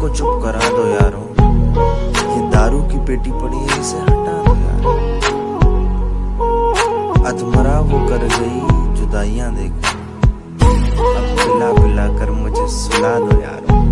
को चुप करा दो यारो। ये दारू की पेटी पड़ी है, इसे हटा दो यारो। अधमरा वो कर गई, जुदाइयाँ देख। अब पिला पिला कर मुझे सुला दो यारो।